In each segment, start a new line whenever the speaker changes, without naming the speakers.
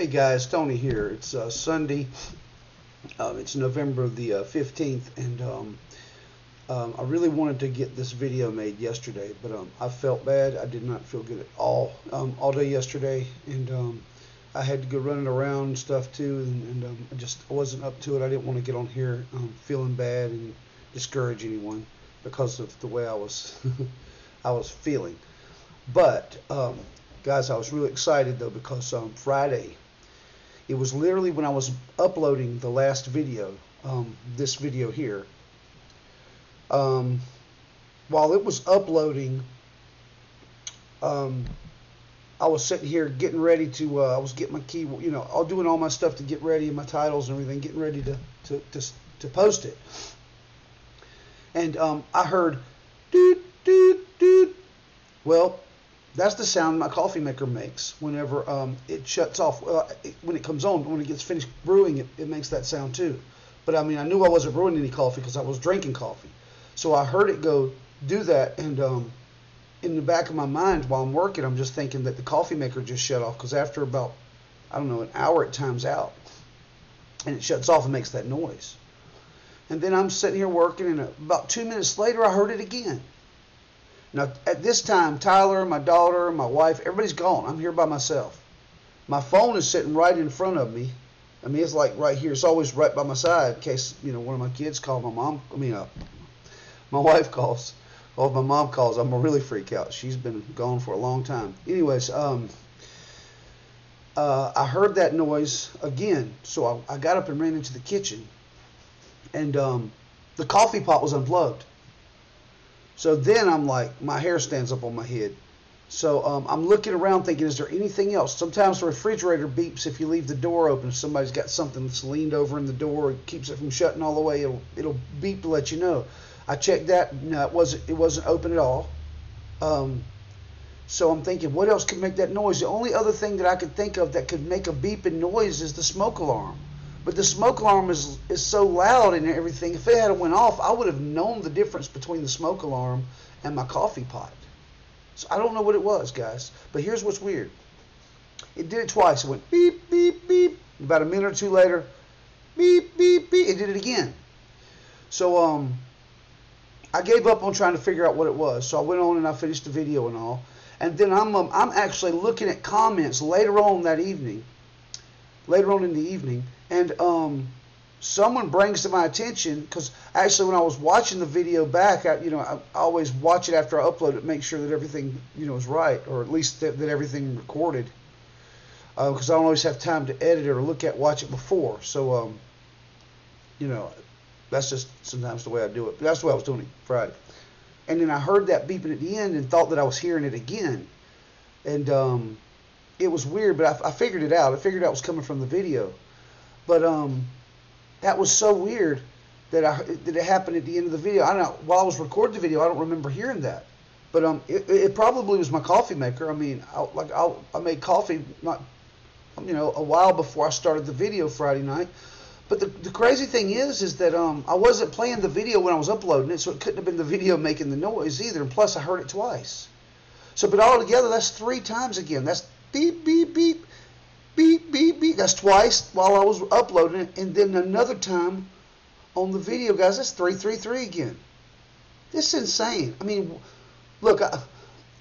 Hey guys, Tony here. It's uh, Sunday. Um, it's November the uh, 15th, and um, um, I really wanted to get this video made yesterday, but um, I felt bad. I did not feel good at all um, all day yesterday, and um, I had to go running around and stuff too, and, and I just wasn't up to it. I didn't want to get on here feeling bad and discourage anyone because of the way I was I was feeling. But guys, I was really excited though because um, Friday, it was literally when I was uploading the last video, um, this video here. Um, while it was uploading, um, I was sitting here getting ready to. Uh, I was getting my key, you know, all doing all my stuff to get ready and my titles and everything, getting ready to to to, to post it. And um, I heard, doot doot doot. Well, that's the sound my coffee maker makes whenever um, it shuts off. Uh, it, when it comes on, when it gets finished brewing, it, it makes that sound too. But I mean, I knew I wasn't brewing any coffee because I was drinking coffee. So I heard it go do that, and um, in the back of my mind while I'm working, I'm just thinking that the coffee maker just shut off because after about, I don't know, an hour it times out, and it shuts off and makes that noise. And then I'm sitting here working, and about two minutes later, I heard it again. Now, at this time, Tyler, my daughter, my wife, everybody's gone. I'm here by myself. My phone is sitting right in front of me. I mean, it's like right here. It's always right by my side in case, you know, one of my kids call my mom. I mean, uh, my wife calls. Or if my mom calls, I'm going to really freak out. She's been gone for a long time. Anyways, um, uh, I heard that noise again. So I, I got up and ran into the kitchen. And um, the coffee pot was unplugged. So then I'm like, my hair stands up on my head. So um, I'm looking around thinking, is there anything else? Sometimes the refrigerator beeps if you leave the door open. If somebody's got something that's leaned over in the door, it keeps it from shutting all the way. It'll, it'll beep to let you know. I checked that. No, it wasn't. It wasn't open at all. Um, so I'm thinking, what else could make that noise? The only other thing that I could think of that could make a beeping noise is the smoke alarm. But the smoke alarm is is so loud and everything. If it had went off, I would have known the difference between the smoke alarm and my coffee pot. So I don't know what it was, guys. But here's what's weird. It did it twice. It went beep beep beep. About a minute or two later, beep beep beep. It did it again. So um, I gave up on trying to figure out what it was. So I went on and I finished the video and all. And then I'm um, I'm actually looking at comments later on that evening. Later on in the evening and um, someone brings to my attention because actually when I was watching the video back, I, you know, I, always watch it after I upload it, make sure that everything you know is right, or at least that, that everything recorded, because uh, I don't always have time to edit it or look at watch it before. So, um, you know, that's just sometimes the way I do it. But that's way I was doing it Friday. And then I heard that beeping at the end and thought that I was hearing it again, and um, it was weird, but I, I figured it out. I figured out was coming from the video. But um, that was so weird that I that it happened at the end of the video. I don't know. While I was recording the video, I don't remember hearing that. But um, it, it probably was my coffee maker. I mean, I, like I, I made coffee not, you know, a while before I started the video Friday night. But the, the crazy thing is, is that um, I wasn't playing the video when I was uploading it, so it couldn't have been the video making the noise either. And plus, I heard it twice. So, but all together, that's three times again. That's beep, beep, beep beep, beep, beep. That's twice while I was uploading it. And then another time on the video, guys, that's 333 again. This is insane. I mean, look, I,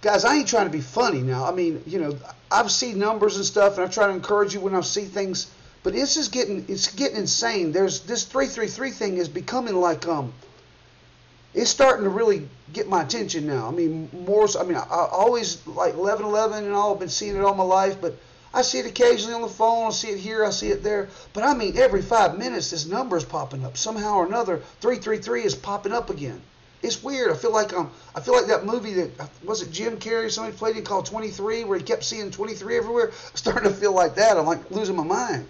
guys, I ain't trying to be funny now. I mean, you know, I've seen numbers and stuff, and I try to encourage you when I see things. But this is getting it's getting insane. There's this 333 thing is becoming like um it's starting to really get my attention now. I mean, more. I mean, I, I always like 1111 and all. I've been seeing it all my life, but I see it occasionally on the phone. I see it here. I see it there. But I mean, every five minutes, this number is popping up somehow or another. Three three three is popping up again. It's weird. I feel like um, I feel like that movie that was it Jim Carrey. Somebody played it called 23, where he kept seeing 23 everywhere. I'm starting to feel like that. I'm like losing my mind.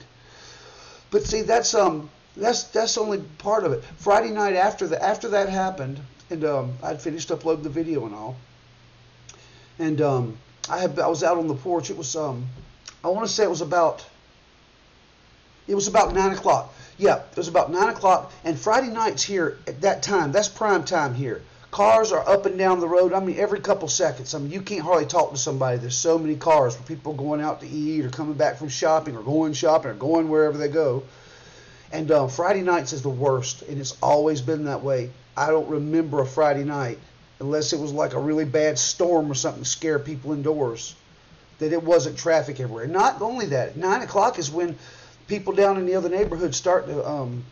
But see, that's um, that's that's only part of it. Friday night after that, after that happened, and um, I'd finished uploading the video and all, and um, I had I was out on the porch. It was um, I want to say it was about it was about nine o'clock. Yeah, it was about nine o'clock. And Friday nights here at that time, that's prime time here. Cars are up and down the road. I mean, every couple seconds. I mean, you can't hardly talk to somebody. There's so many cars for people going out to eat or coming back from shopping or going shopping or going wherever they go. And uh, Friday nights is the worst, and it's always been that way. I don't remember a Friday night unless it was like a really bad storm or something to scare people indoors. That it wasn't traffic everywhere. Not only that, nine o'clock is when people down in the other neighborhood start to um,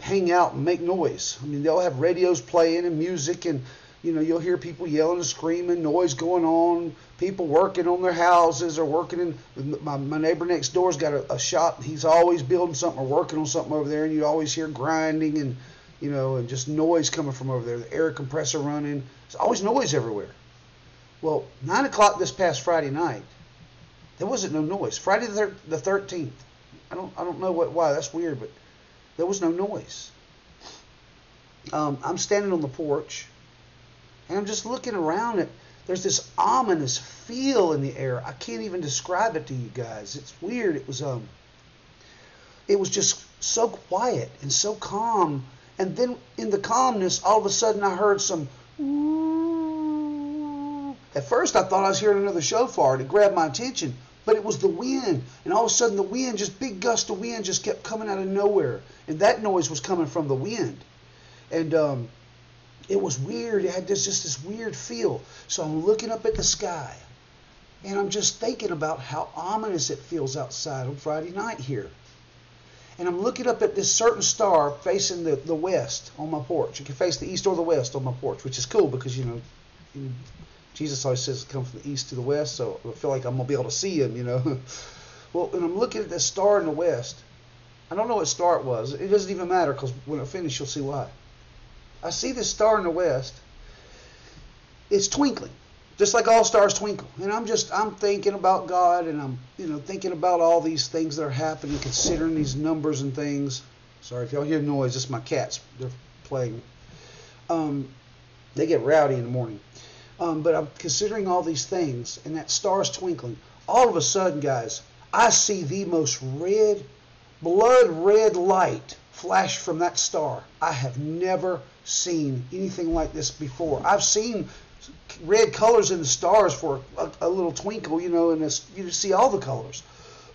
hang out and make noise. I mean, they'll have radios playing and music, and you know, you'll hear people yelling and screaming, noise going on, people working on their houses or working in. My, my neighbor next door's got a, a shop. He's always building something or working on something over there, and you always hear grinding and you know, and just noise coming from over there. The air compressor running. There's always noise everywhere. Well, nine o'clock this past Friday night, there wasn't no noise. Friday the thirteenth. I don't I don't know what why that's weird, but there was no noise. Um, I'm standing on the porch, and I'm just looking around at. There's this ominous feel in the air. I can't even describe it to you guys. It's weird. It was um. It was just so quiet and so calm, and then in the calmness, all of a sudden I heard some. At first, I thought I was hearing another shofar. And it grabbed my attention, but it was the wind. And all of a sudden, the wind, just big gust of wind, just kept coming out of nowhere. And that noise was coming from the wind. And um, it was weird. It had this just this weird feel. So I'm looking up at the sky, and I'm just thinking about how ominous it feels outside on Friday night here. And I'm looking up at this certain star facing the, the west on my porch. You can face the east or the west on my porch, which is cool because, you know, Jesus always says come from the east to the west, so I feel like I'm gonna be able to see him, you know. well, and I'm looking at this star in the west, I don't know what star it was. It doesn't even matter because when I finish, you'll see why. I see this star in the west. It's twinkling, just like all stars twinkle. And I'm just I'm thinking about God, and I'm you know thinking about all these things that are happening, considering these numbers and things. Sorry if y'all hear noise. It's my cats. They're playing. Um, they get rowdy in the morning. Um, but I'm considering all these things, and that star's twinkling. All of a sudden, guys, I see the most red, blood red light flash from that star. I have never seen anything like this before. I've seen red colors in the stars for a, a little twinkle, you know, and you see all the colors.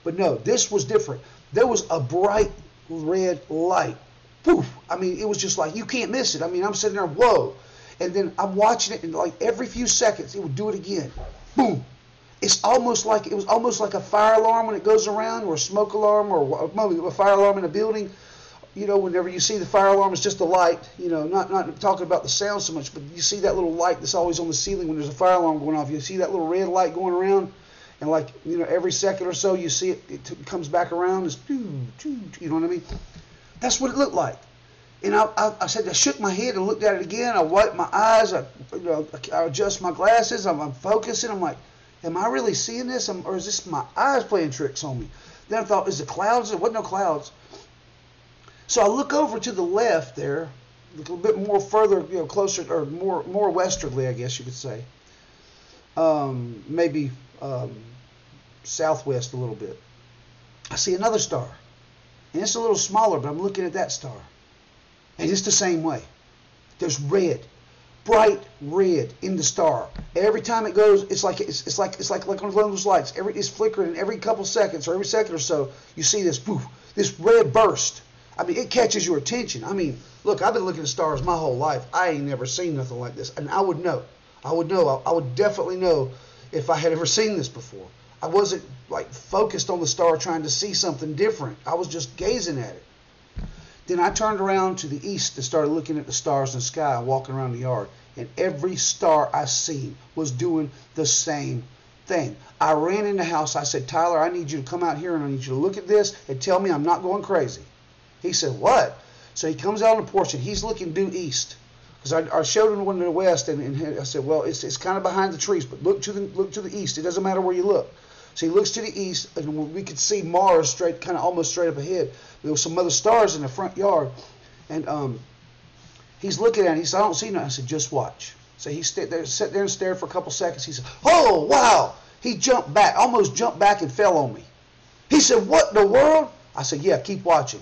But no, this was different. There was a bright red light. Poof! I mean, it was just like you can't miss it. I mean, I'm sitting there, whoa! and then I'm watching it, and like every few seconds, it would do it again. Boom! It's almost like it was almost like a fire alarm when it goes around, or a smoke alarm, or a fire alarm in a building. You know, whenever you see the fire alarm, it's just a light. You know, not not talking about the sound so much, but you see that little light that's always on the ceiling when there's a fire alarm going off. You see that little red light going around, and like you know, every second or so, you see it, it comes back around. It's you know what I mean? That's what it looked like. And I, I, I, said, I shook my head and looked at it again. I wiped my eyes. I, you know, I adjust my glasses. I'm, I'm, focusing. I'm like, am I really seeing this? I'm, or is this my eyes playing tricks on me? Then I thought, is it clouds? There wasn't no clouds. So I look over to the left there, a little bit more further, you know, closer or more more westerly, I guess you could say. Um, maybe um, southwest a little bit. I see another star, and it's a little smaller, but I'm looking at that star. And it's the same way. There's red, bright red in the star. Every time it goes, it's like it's, it's like it's like like one of those lights. Every it's flickering, every couple seconds or every second or so, you see this poof, this red burst. I mean, it catches your attention. I mean, look, I've been looking at stars my whole life. I ain't never seen nothing like this, and I would know. I would know. I, would definitely know if I had ever seen this before. I wasn't like focused on the star trying to see something different. I was just gazing at it. Then I turned around to the east and started looking at the stars in the sky and walking around the yard. And every star I seen was doing the same thing. I ran in the house. I said, Tyler, I need you to come out here and I need you to look at this and tell me I'm not going crazy. He said, What? So he comes out on the porch and he's looking due east. Because I, I, showed him one to the west and, and I said, Well, it's, it's kind of behind the trees, but look to the look to the east. It doesn't matter where you look. So he looks to the east, and we could see Mars straight, kind of almost straight up ahead. There were some other stars in the front yard, and um, he's looking at it. He said, "I don't see nothing." I said, "Just watch." So he stayed there, sat there and stared for a couple seconds. He said, "Oh wow!" He jumped back, almost jumped back and fell on me. He said, "What in the world?" I said, "Yeah, keep watching."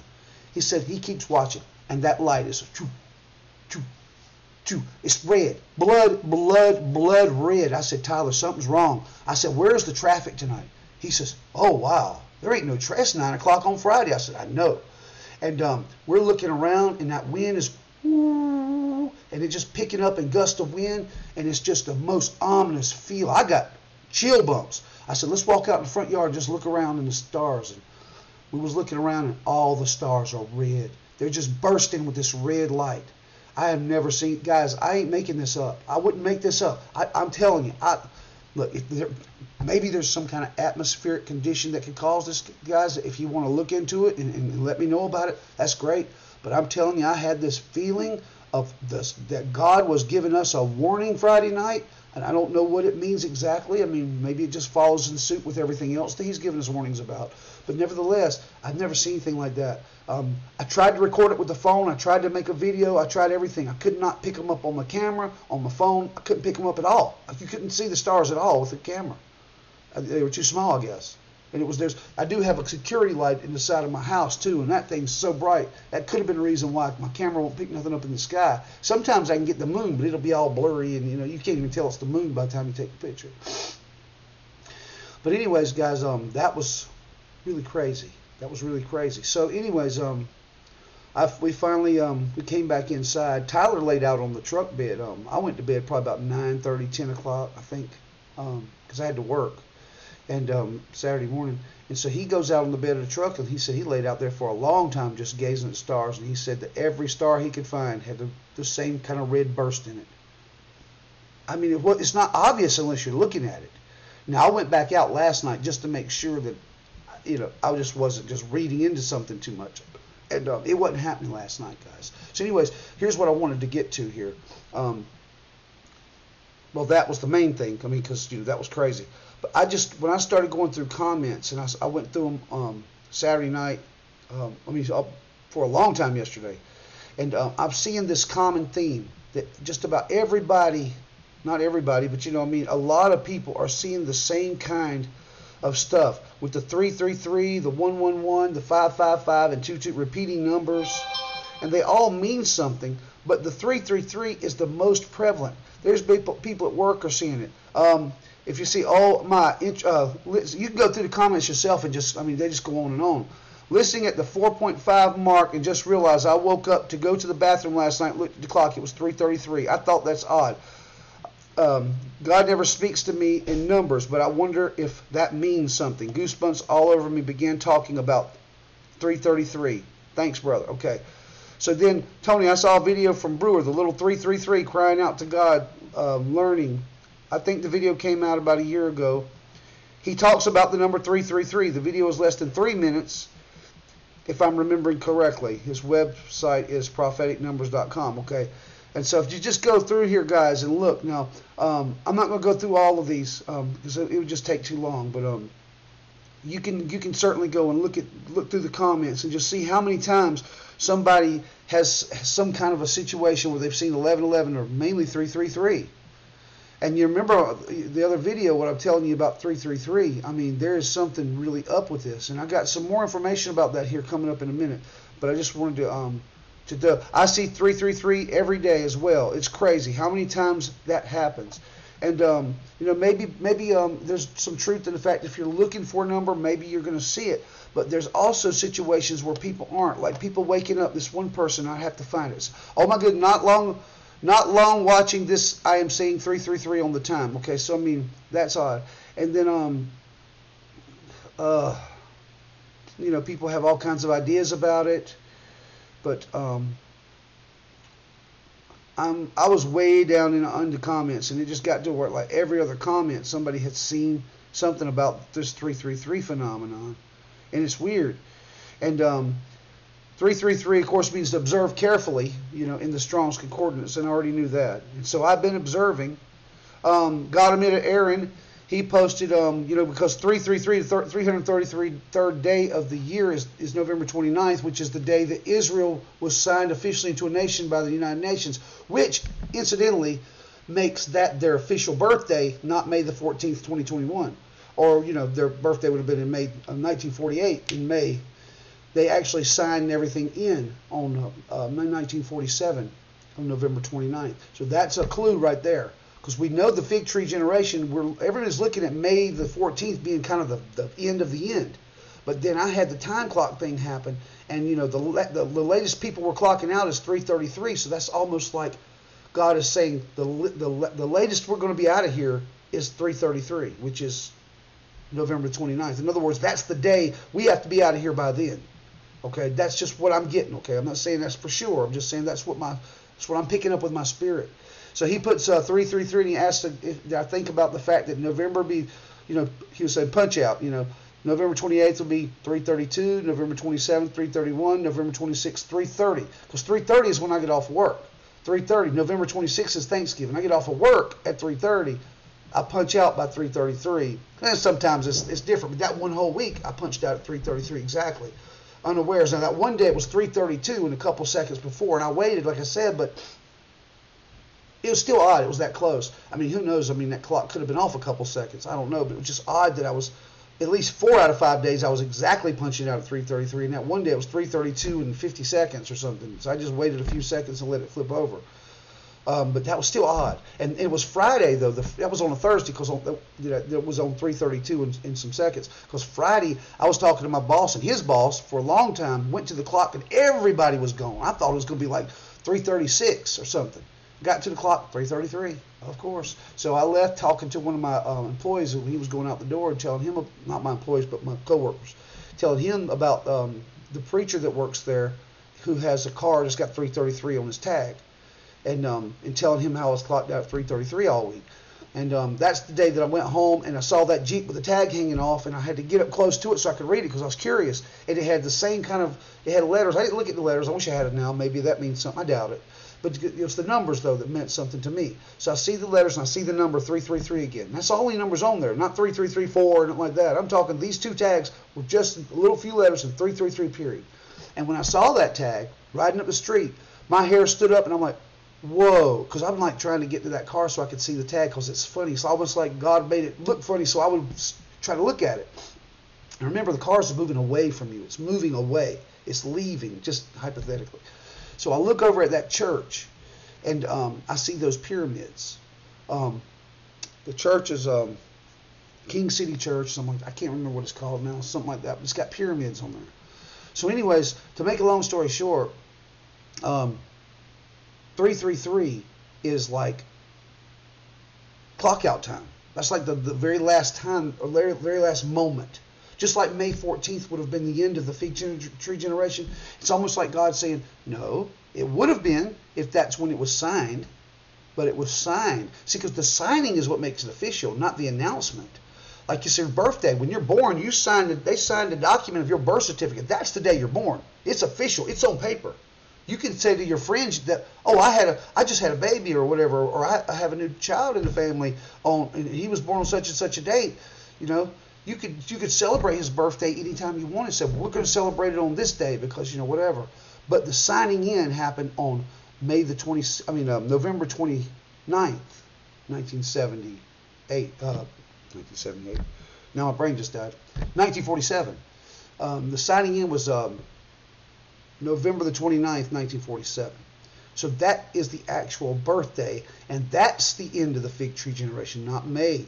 He said he keeps watching, and that light is a choo, choo, It's red. Blood, blood, blood red. I said, Tyler, something's wrong. I said, where's the traffic tonight? He says, oh, wow. There ain't no traffic. It's 9 o'clock on Friday. I said, I know. And um, we're looking around, and that wind is, and it's just picking up in gust of wind, and it's just the most ominous feel. I got chill bumps. I said, let's walk out in the front yard and just look around in the stars. And we was looking around, and all the stars are red. They're just bursting with this red light. I have never seen, guys. I ain't making this up. I wouldn't make this up. I, am telling you. I look. There, maybe there's some kind of atmospheric condition that could cause this, guys. If you want to look into it and, and let me know about it, that's great. But I'm telling you, I had this feeling of this that God was giving us a warning Friday night, and I don't know what it means exactly. I mean, maybe it just follows in suit with everything else that He's given us warnings about. But nevertheless, I've never seen anything like that. Um, I tried to record it with the phone. I tried to make a video. I tried everything. I could not pick them up on my camera, on my phone. I couldn't pick them up at all. You couldn't see the stars at all with the camera. Uh, they were too small, I guess. And it was there's I do have a security light in the side of my house too, and that thing's so bright. That could have been a reason why my camera won't pick nothing up in the sky. Sometimes I can get the moon, but it'll be all blurry, and you know you can't even tell it's the moon by the time you take the picture. But anyways, guys, um, that was really crazy. That was really crazy. So, anyways, um, I we finally um we came back inside. Tyler laid out on the truck bed. Um, I went to bed probably about 9:30, 10 o'clock, I think, um, because I had to work, and um Saturday morning. And so he goes out on the bed of the truck, and he said he laid out there for a long time just gazing at stars. And he said that every star he could find had the, the same kind of red burst in it. I mean, it, it's not obvious unless you're looking at it. Now I went back out last night just to make sure that you know, I just wasn't just reading into something too much. And um, it wasn't happening last night, guys. So, anyways, here's what I wanted to get to here. Um, well, that was the main thing. I mean, because you know that was crazy. But I just when I started going through comments, and I, I went through them um, Saturday night. Um, I mean, for a long time yesterday, and uh, I'm seeing this common theme that just about everybody, not everybody, but you know, I mean, a lot of people are seeing the same kind of stuff with the 333, the 111, the 555, and 22 repeating numbers, and they all mean something. But the 333 is the most prevalent. There's people people at work are seeing it. Um, if you see, all my, uh, you can go through the comments yourself and just, I mean, they just go on and on. Listening at the 4.5 mark and just realized I woke up to go to the bathroom last night, looked at the clock, it was 3:33. I thought that's odd um, God never speaks to me in numbers, but I wonder if that means something. Goosebumps all over me began talking about 333. Thanks, brother. Okay. So then, Tony, I saw a video from Brewer, the little 333 crying out to God, uh, learning. I think the video came out about a year ago. He talks about the number 333. The video is less than three minutes, if I'm remembering correctly. His website is propheticnumbers.com. Okay. And so if you just go through here, guys, and look now, um, I'm not going to go through all of these because um, it would just take too long. But um, you can you can certainly go and look at look through the comments and just see how many times somebody has some kind of a situation where they've seen 1111 or mainly 333. And you remember the other video, what I'm telling you about 333. I mean, there is something really up with this, and I got some more information about that here coming up in a minute. But I just wanted to um, to do. I see 333 every day as well. It's crazy how many times that happens. And um, you know, maybe maybe um, there's some truth in the fact if you're looking for a number, maybe you're going to see it. But there's also situations where people aren't. Like people waking up. This one person, I have to find it. Oh my goodness, not long, not long watching this. I am seeing 333 on the time. Okay, so I mean that's odd. And then um, uh, you know, people have all kinds of ideas about it. But um, I'm I was way down in under comments, and it just got to where like every other comment somebody had seen something about this 333 phenomenon, and it's weird. And um, 333, of course, means to observe carefully, you know, in the Strong's Concordance, and I already knew that. And so I've been observing. Um, God admitted Aaron he posted, um, you know, because 333, the 333 third day of the year is, is November 29th, which is the day that Israel was signed officially into a nation by the United Nations, which, incidentally, makes that their official birthday, not May the 14th, 2021. Or, you know, their birthday would have been in May of 1948, in May. They actually signed everything in on uh, uh, 1947. on November 29th. So that's a clue right there. Because we know the fig tree generation, we're, everyone is looking at May the 14th being kind of the, the end of the end. But then I had the time clock thing happen, and you know the, the, the latest people were clocking out is 3:33, so that's almost like God is saying the the, the latest we're going to be out of here is 3:33, which is November 29th. In other words, that's the day we have to be out of here by then. Okay, that's just what I'm getting. Okay, I'm not saying that's for sure. I'm just saying that's what my that's what I'm picking up with my spirit. So he puts uh, three three three, and he asks. If, I think about the fact that November be, you know, he was saying punch out. You know, November 28th will be 3:32. November 27th 3:31. November 26th 3:30. Because 3:30 is when I get off work. 3:30. November 26th is Thanksgiving. I get off of work at 3:30. I punch out by 3:33. And sometimes it's, it's different, but that one whole week I punched out at 3:33 exactly unawares. Now that one day it was 3:32 and a couple seconds before, and I waited, like I said, but it was still odd. It was that close. I mean, who knows? I mean, that clock could have been off a couple seconds. I don't know, but it was just odd that I was at least four out of five days I was exactly punching out at 3:33, and that one day it was 3:32 and 50 seconds or something. So I just waited a few seconds and let it flip over. Um, but that was still odd. And it was Friday though. The, that was on a Thursday because you know, it was on 3:32 in, in some seconds. Because Friday I was talking to my boss and his boss for a long time. Went to the clock and everybody was gone. I thought it was going to be like 3:36 or something. Got to the clock 3:33, of course. So I left talking to one of my uh, employees when he was going out the door and telling him, not my employees but my coworkers, telling him about um, the preacher that works there who has a car that's got 333 on his tag and um, and telling him how I was clocked out at 3:33 all week. And um, that's the day that I went home and I saw that Jeep with the tag hanging off, and I had to get up close to it so I could read it because I was curious. And it had the same kind of, it had letters. I didn't look at the letters. I wish I had it now. Maybe that means something. I doubt it. But it was the numbers though that meant something to me. So I see the letters and I see the number 333 again. That's all the only numbers on there, not 3334 or nothing like that. I'm talking these two tags were just a little few letters and 333 period. And when I saw that tag riding up the street, my hair stood up and I'm like, whoa, because I'm like trying to get to that car so I could see the tag because it's funny. It's almost like God made it look funny, so I would try to look at it. And remember, the car is moving away from you. It's moving away. It's leaving, just hypothetically. So I look over at that church, and um, I see those pyramids. Um, the church is um, King City Church. Something like, I can't remember what it's called now. Something like that. But it's got pyramids on there. So, anyways, to make a long story short, um, 333 is like clock out time. That's like the, the very last time, or very, very last moment. Just like May 14th would have been the end of the fig tree generation. It's almost like God saying, no, it would have been if that's when it was signed, but it was signed. See, because the signing is what makes it official, not the announcement. Like you said, birthday. When you're born, you signed. They signed a document of your birth certificate. That's the day you're born. It's official. It's on paper. You can say to your friends that, oh, I had a, I just had a baby or whatever, or I, I have a new child in the family on, he was born on such and such a date. You know, you could you could celebrate his birthday anytime you wanted. Say, we're going to celebrate it on this day because you know whatever. But the signing in happened on May the 20, I mean uh, November 29th, 1978. Uh, 1978. Now my brain just died. 1947. Um, the signing in was um, November the 29th, 1947. So that is the actual birthday, and that's the end of the fig tree generation, not May.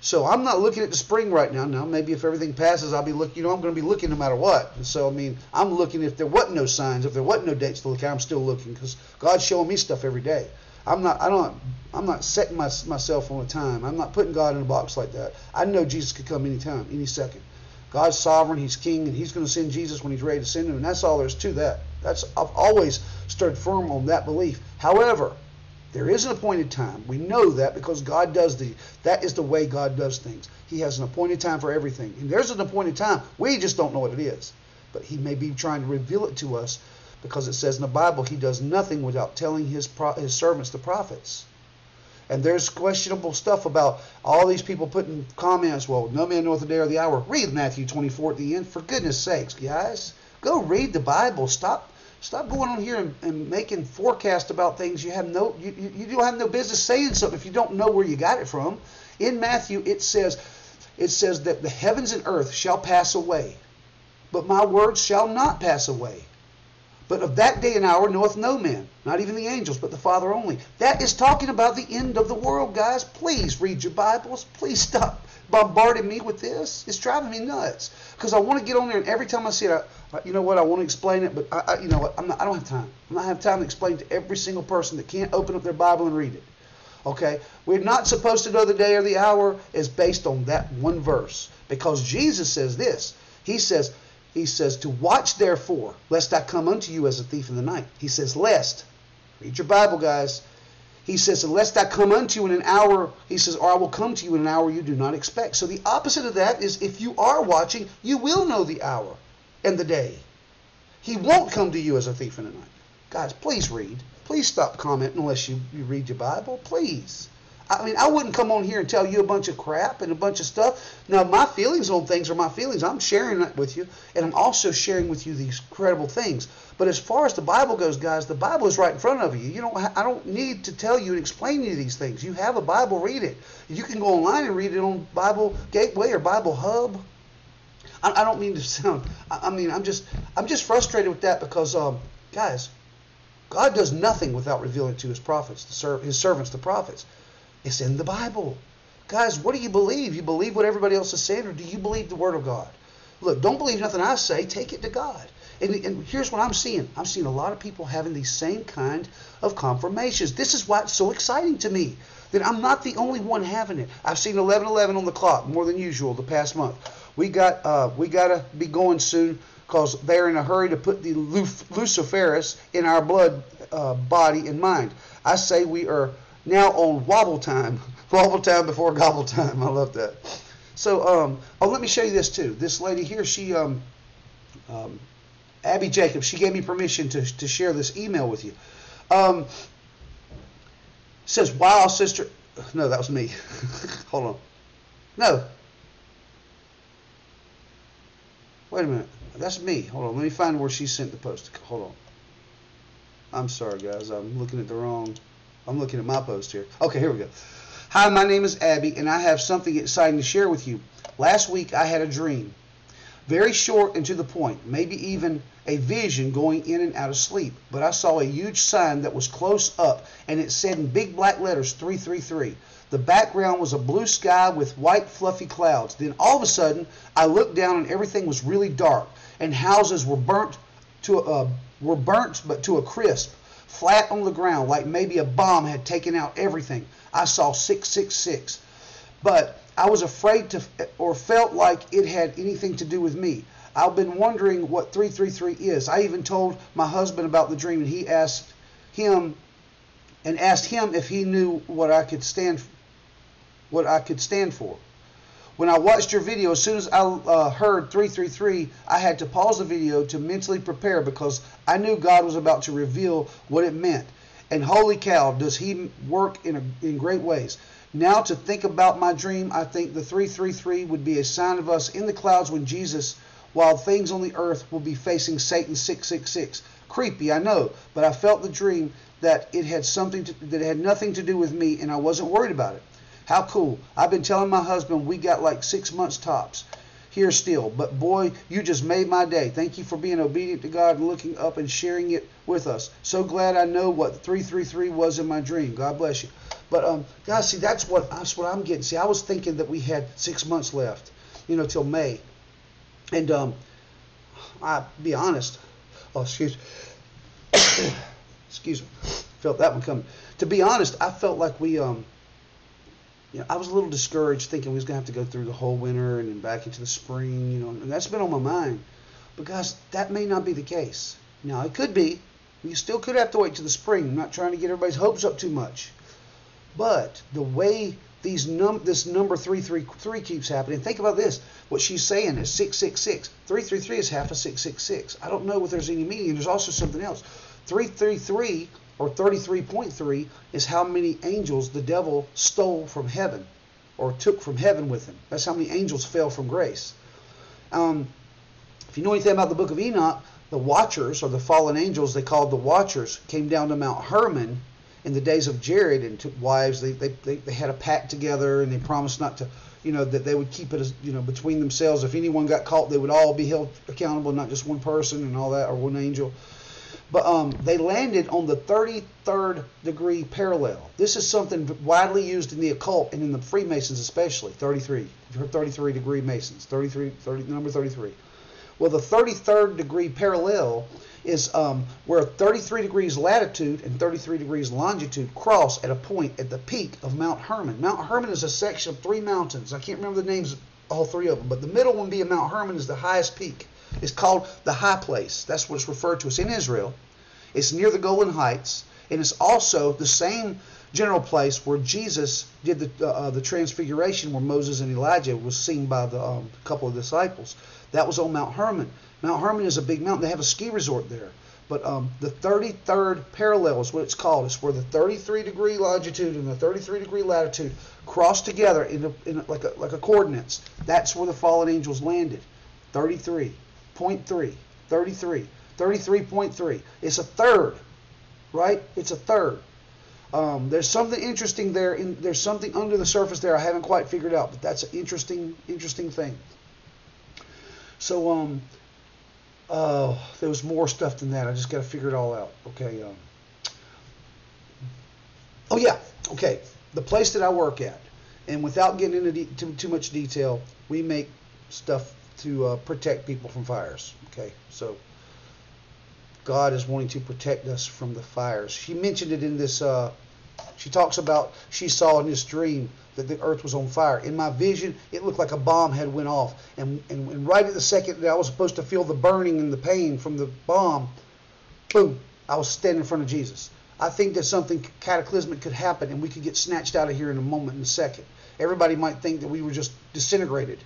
So I'm not looking at the spring right now. Now maybe if everything passes, I'll be looking. You know, I'm going to be looking no matter what. And so I mean, I'm looking. If there wasn't no signs, if there wasn't no dates to look at, I'm still looking because God's showing me stuff every day. I'm not. I don't. I'm not setting my, myself on a time. I'm not putting God in a box like that. I know Jesus could come anytime, any second. God's sovereign, He's king, and He's going to send Jesus when He's ready to send Him, and that's all there is to that. That's I've always stood firm on that belief. However, there is an appointed time. We know that because God does the that is the way God does things. He has an appointed time for everything. And there's an appointed time. We just don't know what it is. But he may be trying to reveal it to us because it says in the Bible he does nothing without telling his his servants the prophets. And there's questionable stuff about all these people putting comments, well, no man knoweth the day or the hour. Read Matthew 24 at the end. For goodness sakes, guys. Go read the Bible. Stop stop going on here and, and making forecasts about things you have no you, you, you don't have no business saying something if you don't know where you got it from. In Matthew it says it says that the heavens and earth shall pass away, but my words shall not pass away. But of that day and hour knoweth no man, not even the angels, but the Father only. That is talking about the end of the world, guys. Please read your Bibles. Please stop bombarding me with this. It's driving me nuts because I want to get on there, and every time I see it, I, you know what? I want to explain it, but I, I you know what? I'm not, I don't have time. I'm not have time to explain to every single person that can't open up their Bible and read it. Okay, we're not supposed to know the day or the hour is based on that one verse because Jesus says this. He says, he says, to watch therefore, lest I come unto you as a thief in the night. He says, lest. Read your Bible, guys. He says, Unless I come unto you in an hour, he says, or I will come to you in an hour you do not expect. So the opposite of that is if you are watching, you will know the hour and the day. He won't come to you as a thief in the night. Guys, please read. Please stop commenting unless you, you read your Bible. Please. I mean, I wouldn't come on here and tell you a bunch of crap and a bunch of stuff. Now, my feelings on things are my feelings. I'm sharing that with you, and I'm also sharing with you these incredible things. But as far as the Bible goes, guys, the Bible is right in front of you. You don't. I don't need to tell you and explain you these things. You have a Bible, read it. You can go online and read it on Bible Gateway or Bible Hub. I, I don't mean to sound. I, I, mean, I'm just. I'm just frustrated with that because, um, guys, God does nothing without revealing to His prophets, His servants, the prophets. It's in the Bible. Guys, what do you believe? You believe what everybody else is saying, or do you believe the Word of God? Look, don't believe nothing I say. Take it to God. And, and, here's what I'm seeing. I'm seeing a lot of people having these same kind of confirmations. This is why it's so exciting to me that I'm not the only one having it. I've seen 11:11 on the clock more than usual the past month. We got uh, we got to be going soon because they're in a hurry to put the Luciferase in our blood uh, body and mind. I say we are now on wobble time. Wobble time before gobble time. I love that. So, um, oh, let me show you this too. This lady here, she, um, um, Abby Jacobs, she gave me permission to, to share this email with you. Um, says, wow, sister. No, that was me. Hold on. No. Wait a minute. That's me. Hold on. Let me find where she sent the post. Hold on. I'm sorry, guys. I'm looking at the wrong. I'm looking at my post here. Okay, here we go. Hi, my name is Abby, and I have something exciting to share with you. Last week, I had a dream. Very short and to the point, maybe even a vision going in and out of sleep. But I saw a huge sign that was close up, and it said in big black letters 333. The background was a blue sky with white fluffy clouds. Then all of a sudden, I looked down and everything was really dark, and houses were burnt to a, uh, were burnt but to a crisp flat on the ground, like maybe a bomb had taken out everything. I saw 666. But I was afraid to, or felt like it had anything to do with me. I've been wondering what 333 is. I even told my husband about the dream, and he asked him, and asked him if he knew what I could stand, what I could stand for. When I watched your video, as soon as I uh, heard 333, I had to pause the video to mentally prepare because I knew God was about to reveal what it meant. And holy cow, does He work in, a, in great ways. Now, to think about my dream, I think the 333 would be a sign of us in the clouds when Jesus, while things on the earth will be facing Satan 666. Creepy, I know, but I felt the dream that it had something to, that it had nothing to do with me, and I wasn't worried about it. How cool. I've been telling my husband we got like six months tops here still. But boy, you just made my day. Thank you for being obedient to God and looking up and sharing it with us. So glad I know what 333 was in my dream. God bless you. But um, guys, see that's what that's what I'm getting. See, I was thinking that we had six months left, you know, till May. And um, I be honest. Oh, excuse. excuse me. Felt that one coming. To be honest, I felt like we um you know, I was a little discouraged thinking we was gonna have to go through the whole winter and then back into the spring, you know, and that's been on my mind. But guys, that may not be the case. Now it could be. We still could have to wait to the spring. I'm not trying to get everybody's hopes up too much. But the way these num this number three three three keeps happening. Think about this. What she's saying is six six six. Three three three is half of six six six. I don't know if there's any meaning. There's also something else. Three three three or 33.3 is how many angels the devil stole from heaven or took from heaven with him. That's how many angels fell from grace. Um, if you know anything about the book of Enoch, the watchers or the fallen angels they called the watchers came down to Mount Hermon in the days of Jared and took wives. They, they, they, they had a pact together and they promised not to, you know, that they would keep it as, you know, between themselves. If anyone got caught, they would all be held accountable, not just one person and all that or one angel. But um, they landed on the 33rd degree parallel. This is something widely used in the occult and in the Freemasons especially. 33. You've heard 33 degree Masons. 33, 30, number 33. Well, the 33rd degree parallel is um, where 33 degrees latitude and 33 degrees longitude cross at a point at the peak of Mount Hermon. Mount Hermon is a section of three mountains. I can't remember the names of all three of them, but the middle one being Mount Hermon is the highest peak. It's called the high place. That's what it's referred to. It's in Israel. It's near the Golan Heights, and it's also the same general place where Jesus did the uh, the transfiguration, where Moses and Elijah was seen by the um, couple of disciples. That was on Mount Hermon. Mount Hermon is a big mountain. They have a ski resort there. But um, the 33rd parallel is what it's called. It's where the 33 degree longitude and the 33 degree latitude cross together in, a, in a, like a like a coordinates. That's where the fallen angels landed. 33. 33, 33, 33.3. It's a third, right? It's a third. Um, there's something interesting there. In, there's something under the surface there I haven't quite figured out, but that's an interesting, interesting thing. So, um, uh, there was more stuff than that. I just got to figure it all out. Okay. Um, oh yeah. Okay. The place that I work at, and without getting into too, too much detail, we make stuff to uh, protect people from fires. Okay, so God is wanting to protect us from the fires. She mentioned it in this. Uh, she talks about she saw in this dream that the earth was on fire. In my vision, it looked like a bomb had went off, and, and, and right at the second that I was supposed to feel the burning and the pain from the bomb, boom, I was standing in front of Jesus. I think that something cataclysmic could happen, and we could get snatched out of here in a moment, in a second. Everybody might think that we were just disintegrated.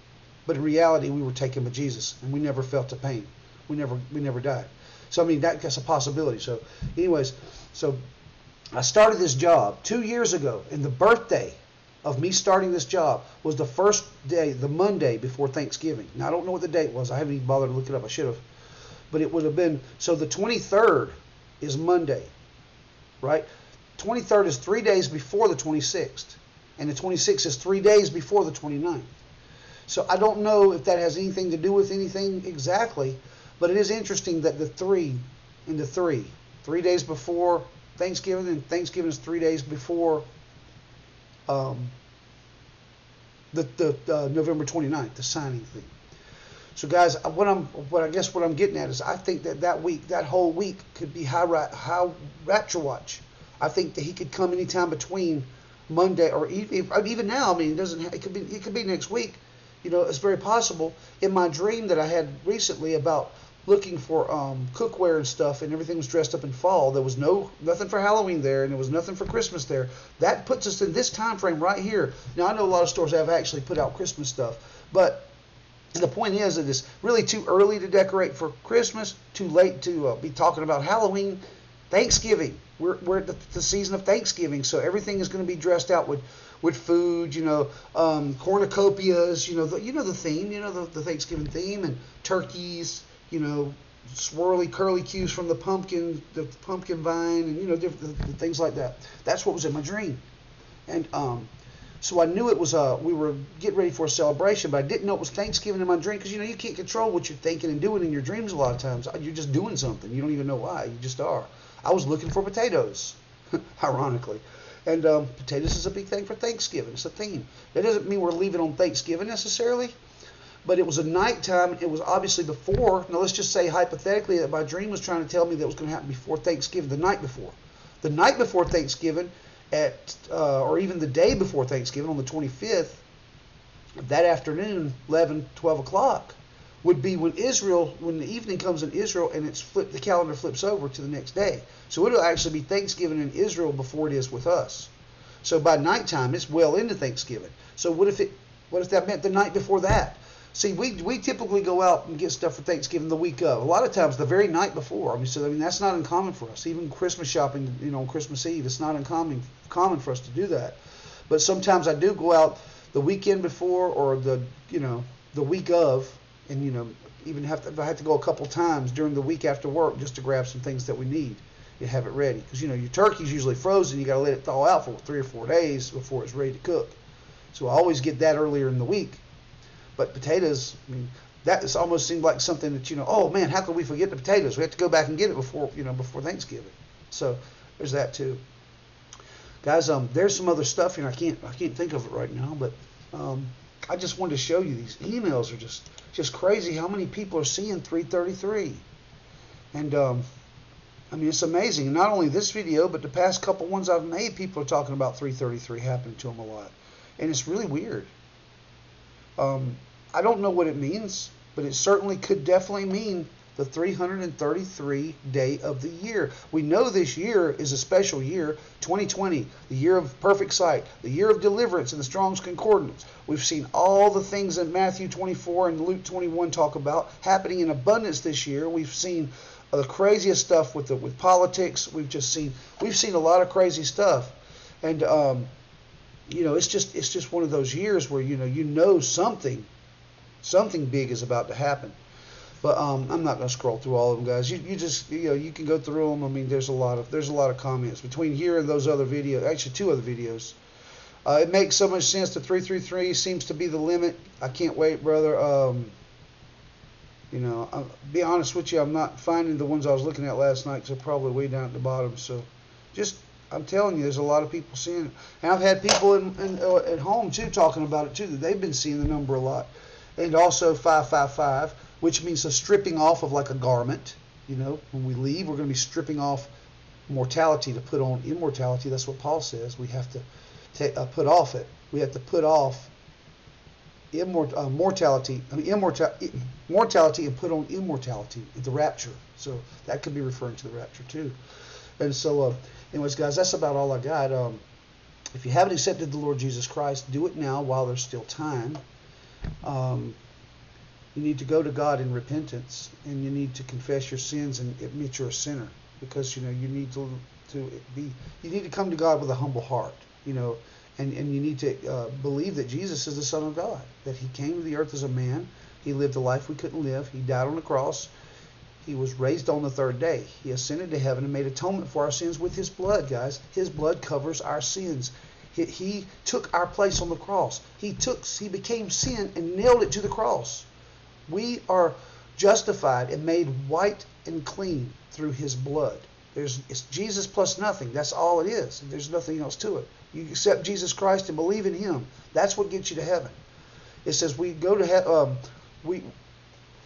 But in reality, we were taken by Jesus, and we never felt the pain. We never we never died. So I mean that, that's a possibility. So, anyways, so I started this job two years ago, and the birthday of me starting this job was the first day, the Monday before Thanksgiving. Now I don't know what the date was. I haven't even bothered to look it up. I should have, but it would have been so. The 23rd is Monday, right? 23rd is three days before the 26th, and the 26th is three days before the 29th. So I don't know if that has anything to do with anything exactly, but it is interesting that the three in the three, three days before Thanksgiving, and Thanksgiving is three days before um, the, the uh, November 29th, the signing thing. So guys, what I'm, what I guess what I'm getting at is, I think that that week, that whole week, could be high, high rapture watch. I think that he could come anytime between Monday or even, even now. I mean, it doesn't. It could be. It could be next week you know, it's very possible. In my dream that I had recently about looking for um, cookware and stuff, and everything was dressed up in fall. There was no nothing for Halloween there, and there was nothing for Christmas there. That puts us in this time frame right here. Now I know a lot of stores have actually put out Christmas stuff, but the point is that it's really too early to decorate for Christmas, too late to uh, be talking about Halloween, Thanksgiving. We're, we're at the, the season of Thanksgiving, so everything is going to be dressed out with with food, you know, um, cornucopias, you know, the, you know the theme, you know the, the Thanksgiving theme, and turkeys, you know, swirly curly cues from the pumpkin, the pumpkin vine, and you know, different things like that. That's what was in my dream, and um, so I knew it was uh, we were getting ready for a celebration, but I didn't know it was Thanksgiving in my dream because you know you can't control what you're thinking and doing in your dreams a lot of times. You're just doing something. You don't even know why. You just are. I was looking for potatoes, ironically. And um, potatoes is a big thing for Thanksgiving. It's a theme. That doesn't mean we're leaving on Thanksgiving necessarily, but it was a nighttime. It was obviously before. Now let's just say hypothetically that my dream was trying to tell me that was going to happen before Thanksgiving, the night before. The night before Thanksgiving, at uh, or even the day before Thanksgiving on the 25th, that afternoon, 11, 12 o'clock, would be when Israel, when the evening comes in Israel and it's flipped, the calendar flips over to the next day. So it'll actually be Thanksgiving in Israel before it is with us. So by nighttime, it's well into Thanksgiving. So what if it, what if that meant the night before that? See, we we typically go out and get stuff for Thanksgiving the week of. A lot of times, the very night before. I mean, so I mean that's not uncommon for us. Even Christmas shopping, you know, on Christmas Eve, it's not uncommon common for us to do that. But sometimes I do go out the weekend before or the you know the week of and you know even have to, if I have to go a couple times during the week after work just to grab some things that we need, you have it ready because you know your turkey's usually frozen. You got to let it thaw out for three or four days before it's ready to cook. So I always get that earlier in the week. But potatoes, I mean, that is almost seemed like something that you know. Oh man, how could we forget the potatoes? We have to go back and get it before you know before Thanksgiving. So there's that too, guys. Um, there's some other stuff here. I can't I can't think of it right now, but um, I just wanted to show you these emails are just just crazy. How many people are seeing 333? And um, I mean, it's amazing. Not only this video, but the past couple ones I've made, people are talking about 333 happening to them a lot, and it's really weird. Um, I don't know what it means, but it certainly could definitely mean the 333 day of the year. We know this year is a special year, 2020, the year of perfect sight, the year of deliverance in the Strong's Concordance. We've seen all the things that Matthew 24 and Luke 21 talk about happening in abundance this year. We've seen the craziest stuff with the with politics. We've just seen we've seen a lot of crazy stuff, and um, you know it's just it's just one of those years where you know you know something something big is about to happen. But um, I'm not to scroll through all of them, guys. You, you just you know you can go through them. I mean, there's a lot of there's a lot of comments between here and those other videos. Actually, two other videos. Uh, it makes so much sense. The 333 seems to be the limit. I can't wait, brother. Um, you know, I'll be honest with you, I'm not finding the ones I was looking at last night because they're probably way down at the bottom. So, just I'm telling you, there's a lot of people seeing it, and I've had people in, in uh, at home too talking about it too that they've been seeing the number a lot, and also 555, which means a stripping off of like a garment. You know, when we leave, we're going to be stripping off mortality to put on immortality. That's what Paul says. We have to uh, put off it. We have to put off immort- uh, mortality, I mean immortality, mortality and put on immortality, the rapture. So that could be referring to the rapture too. And so, uh, anyways, guys, that's about all I got. Um, if you haven't accepted the Lord Jesus Christ, do it now while there's still time. Um, you need to go to God in repentance, and you need to confess your sins and admit you're a sinner, because you know you need to to be you need to come to God with a humble heart. You know, and, and you need to uh, believe that Jesus is the Son of God, that He came to the earth as a man. He lived a life we couldn't live. He died on the cross. He was raised on the third day. He ascended to heaven and made atonement for our sins with His blood, guys. His blood covers our sins. He, he took our place on the cross. He took, He became sin and nailed it to the cross. We are justified and made white and clean through His blood. There's it's Jesus plus nothing. That's all it is. There's nothing else to it. You accept Jesus Christ and believe in Him. That's what gets you to heaven. It says we go to heaven. um, we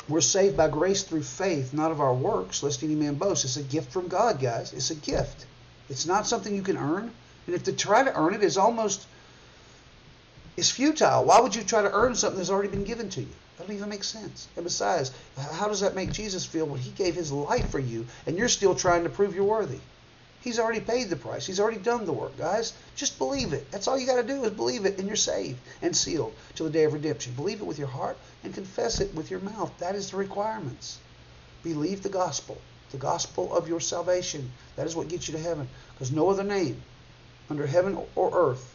we're saved by grace through faith, not of our works, lest any man boast. It's a gift from God, guys. It's a gift. It's not something you can earn. And if to try to earn it is almost it's futile. Why would you try to earn something that's already been given to you? Doesn't even make sense. And besides, how does that make Jesus feel when he gave his life for you and you're still trying to prove you're worthy? He's already paid the price. He's already done the work, guys. Just believe it. That's all you got to do is believe it, and you're saved and sealed till the day of redemption. Believe it with your heart and confess it with your mouth. That is the requirements. Believe the gospel, the gospel of your salvation. That is what gets you to heaven, because no other name under heaven or earth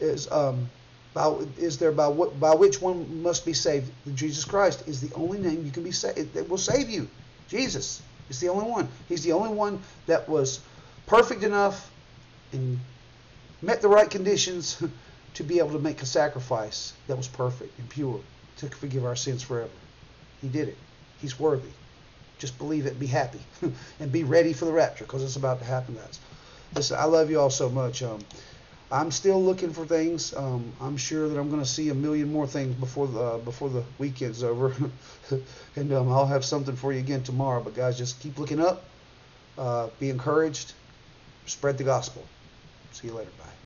is um, by, is there by what by which one must be saved? Jesus Christ is the only name you can be saved that will save you. Jesus is the only one. He's the only one that was perfect enough and met the right conditions to be able to make a sacrifice that was perfect and pure to forgive our sins forever. He did it. He's worthy. Just believe it, and be happy, and be ready for the rapture because it's about to happen, guys. Listen, I love you all so much. Um, I'm still looking for things. Um, I'm sure that I'm going to see a million more things before the uh, before the weekend's over, and um, I'll have something for you again tomorrow. But guys, just keep looking up. Uh, be encouraged. Spread the gospel. See you later. Bye.